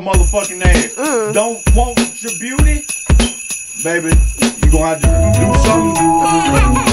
motherfucking ass. Mm. Don't want your beauty, baby. You gonna have to do something.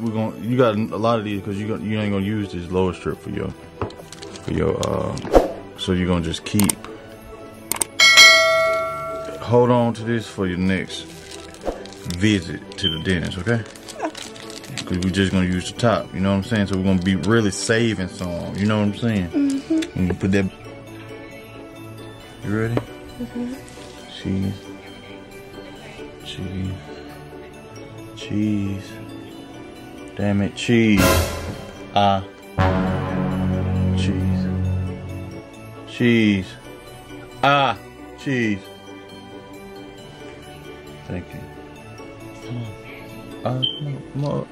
We're gonna. You got a lot of these because you you ain't gonna use this lower strip for your for your. Uh, so you're gonna just keep. Hold on to this for your next visit to the dentist, okay? Because we're just gonna use the top, you know what I'm saying? So we're gonna be really saving some, you know what I'm saying? Mm-hmm. And you put that. You ready? Cheese. Cheese. Cheese. Damn it, cheese. Ah. cheese. Cheese. Ah. Cheese. Thank you. Come on. Come on.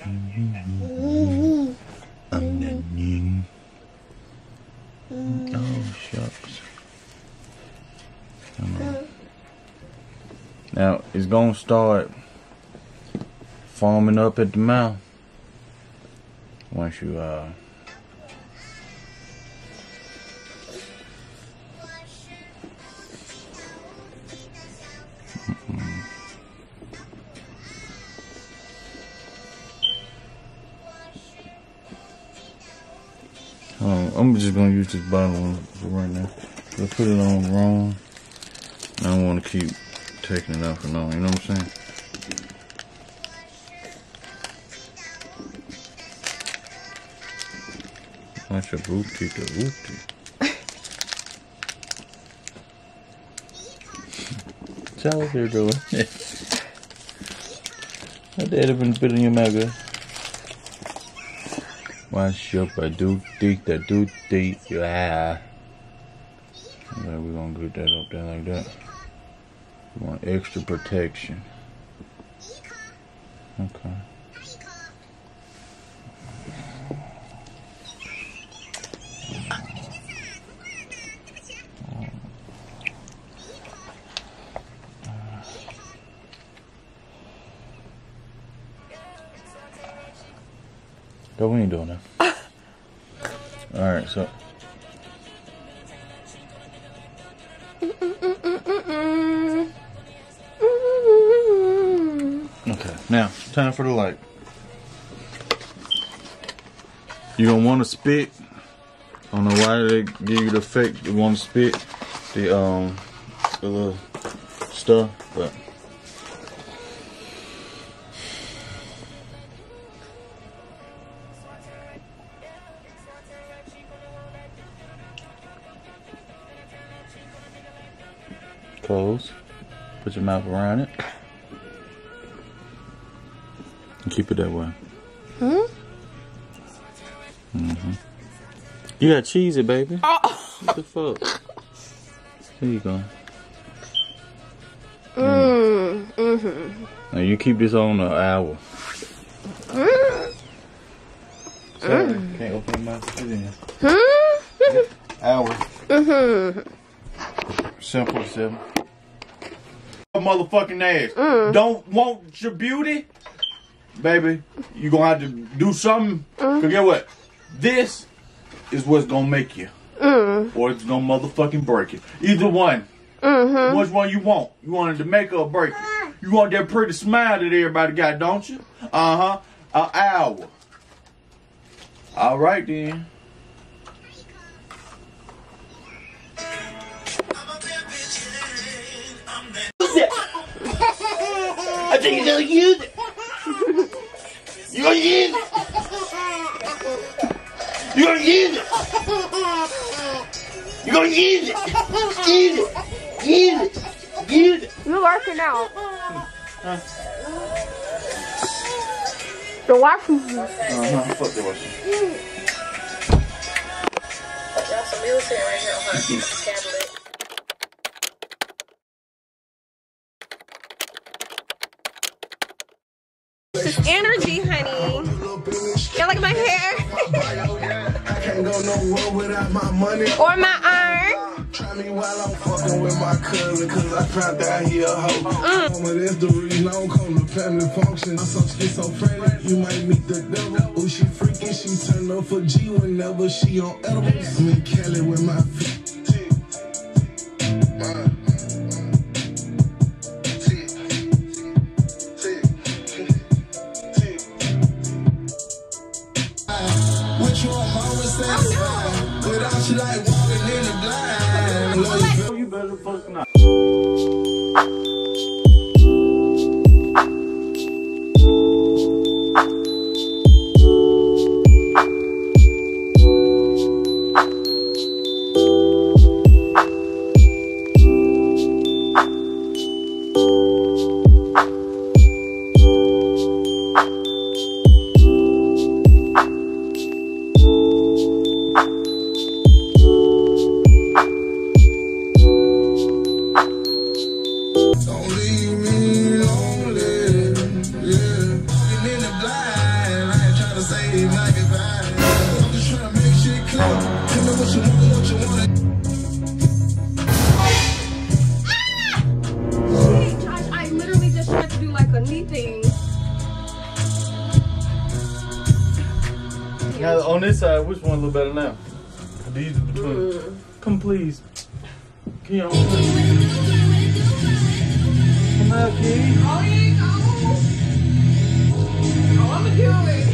Come on. Onion. Oh, shucks. Now, it's going to start forming up at the mouth. Once you, uh, I'm just gonna use this bottom one for right now. Let's put it on wrong. I don't want to keep taking it out for long. You know what I'm saying? Watch your booty to booty. What's out here doing? What the hell been put in your mouth, Wash up a do deep the do deep yeah. Okay, we're gonna get that up there like that. We want extra protection. Okay. Go, what are you doing now? Alright, so Okay, now time for the light. You're gonna want to spit. I don't know why they give you the effect. You want to spit the um the little stuff, but close. Put your mouth around it. And keep it that way. Hmm? Mm-hmm. You got cheesy, baby. Oh. What the fuck? There you go. Mm. Mm-hmm. Now you keep this on an hour. Mm. Sorry, can't open your mouth. Hmm? Hour. Mm-hmm. Simple, simple. Motherfucking ass. Don't want your beauty, baby. You gonna have to do something. Cause get what? This is what's gonna make you, Mm. or it's gonna motherfucking break you. Either one. Mm-hmm. Which one you want? You wanted to make or break it? You want that pretty smile that everybody got, don't you? Uh huh. An hour. All right then. Think you're gonna use it. You gonna use it. You gonna use it. You gonna use it. Use it. Use it. Use it. You working out. The washing machine. Uh-huh. Fuck the washing. Got some music right here on her tablet. This energy, honey. You like my hair? I can't go nowhere without my money. or my arm? Try me while I'm fucking with my cousin, cause I found out he a. Mm. The reason I don't family function. I'm so you might meet the she freaking, she turn up for G whenever she on with my feet. You, like Can you hold me? Come out, Key. Oh, here you go. Oh, I'ma do it.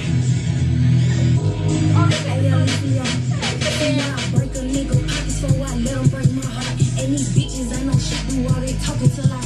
Oh, this Hey, yo, yo, I break a nigga pockets so I let 'em break my heart. And these bitches ain't no shit, do all they talking till I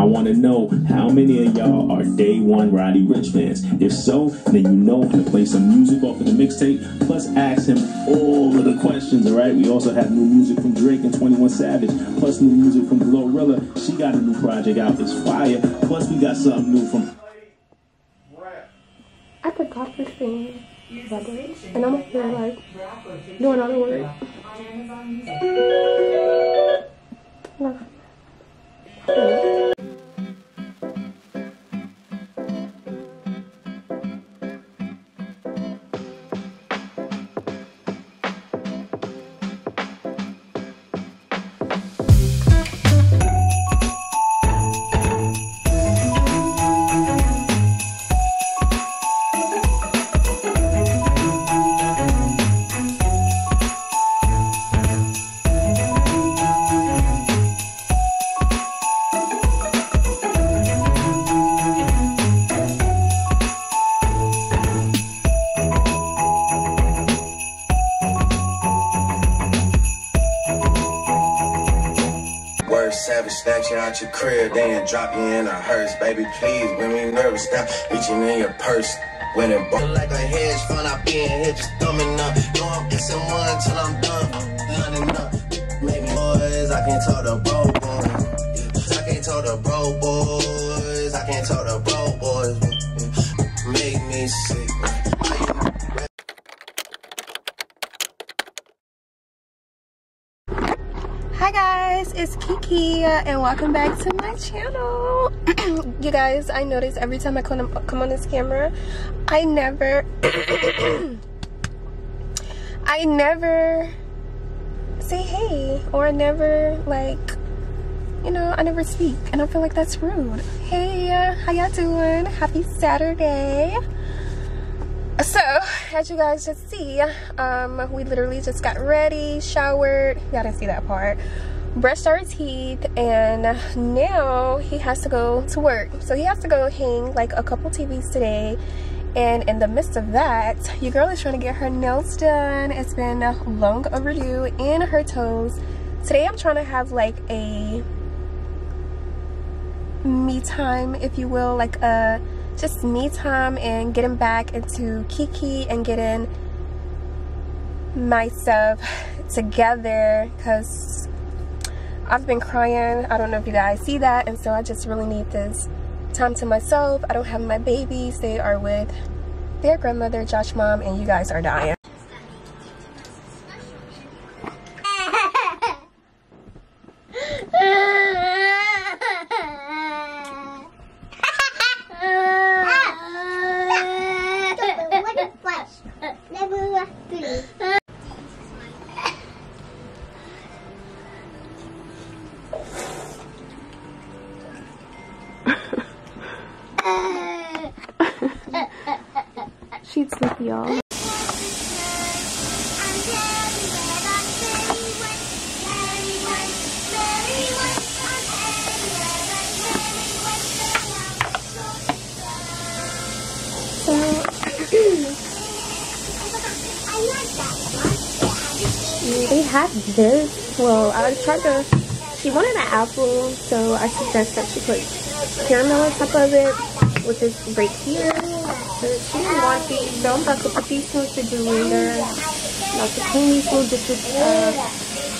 I want to know how many of y'all are day one Roddy Ricch fans. If so, then you know I'm going to play some music off of the mixtape. Plus, ask him all of the questions. All right. We also have new music from Drake and 21 Savage. Plus, new music from Glorilla. She got a new project out. It's fire. Plus, we got something new from I forgot this thing. And I'm up here like doing other work. Word savage, snatch you out your crib, then drop you in a hearse. Baby, please, when me nervous, stop reaching in your purse. When it bump like a hedge fund, I be in here just thumbing up. Guessing one till I'm done. Lining up. Boys, I can't talk to bro boys. I can't talk to bro boys. I can't talk to bro boys. Make me sick. It's Kiki and welcome back to my channel. you guys, I notice every time I come come on this camera, I never I never say hey or I never like you know, I never speak and I feel like that's rude. Hey, uh, how y'all doing? Happy Saturday. So, as you guys just see, um, we literally just got ready, showered. Y'all didn't see that part. Brushed our teeth, and now he has to go to work. So he has to go hang like a couple TVs today. And in the midst of that, your girl is trying to get her nails done. It's been long overdue, and her toes. Today I'm trying to have like a me time, if you will, like a just me time and getting back into Kiki and getting myself together because I've been crying. I don't know if you guys see that, and so I just really need this time to myself. I don't have my babies. They are with their grandmother, Josh mom, and you guys are dying. They have this. Well, I tried to. She wanted an apple, so I suggest that she put caramel on top of it, which is right here. But she didn't want these, so I'm about to put these two together. About to clean these little dishes up.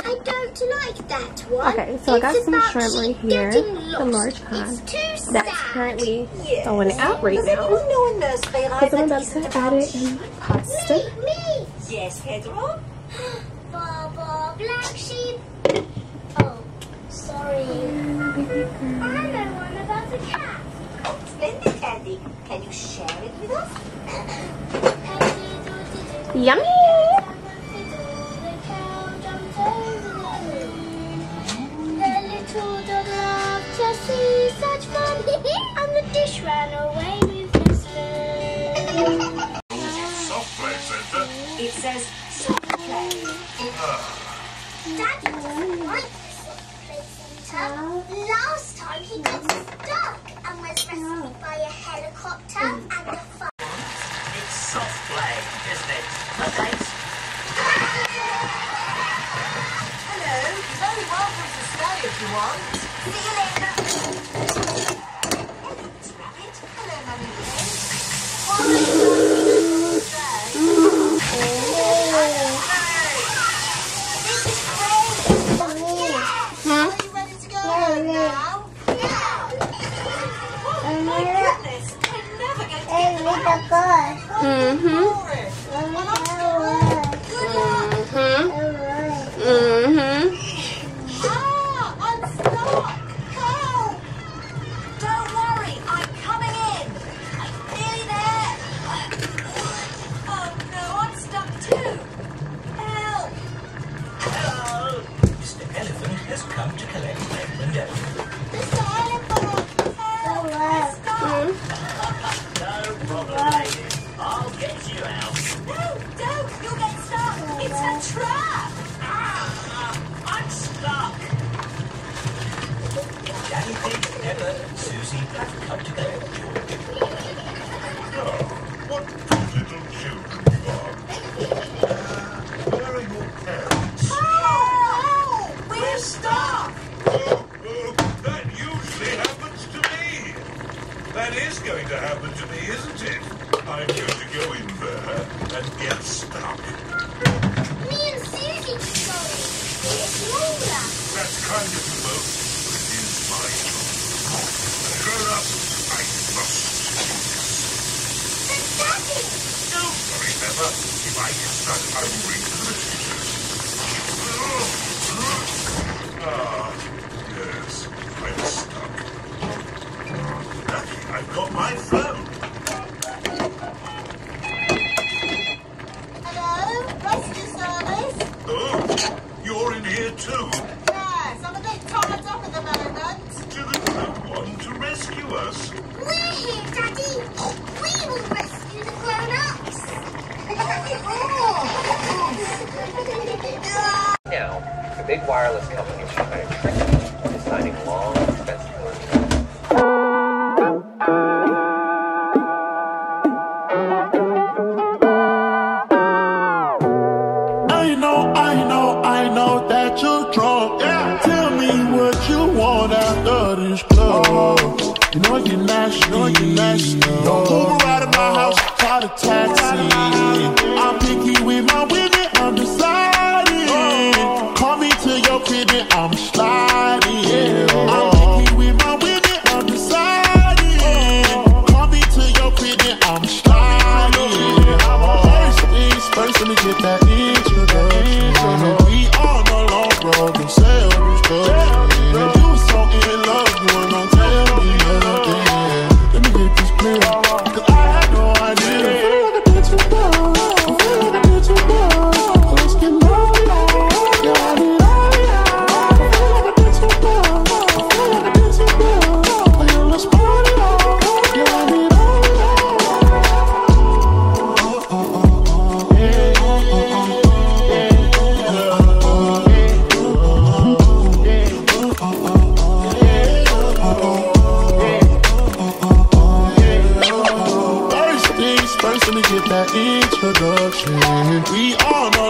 I don't like that one. Okay, so I got It's some shrimp right here, the large kind. It's too That's sad. currently going out right now. Because I'm about to add it in my pasta. Me, me. Yes, Pedro. Baba, black sheep. Oh, sorry. I know one about the cat. Splendid, Candy. Can you share it with us? Yummy! Daddy Pig, Emma, and Suzy have come to collect you. What good little children you are. Uh, where are your parents? Help! We're stuck. Oh, oh, that usually happens to me. That is going to happen to me, isn't it? I'm going to go in there and get stuck. Me and Suzy can go in. It's smaller. That's kind of you both, but it is my job. Grown up, I must do this. But Daddy, Don't worry, If I get stuck, I will ring the mosquitoes. Ah, yes, I'm stuck. Lucky I've got my phone. wireless companies are kind of tricky, designing long We are the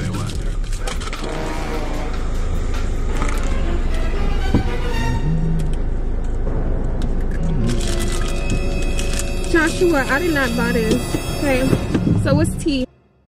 you. I did not buy this. Okay. So it's tea.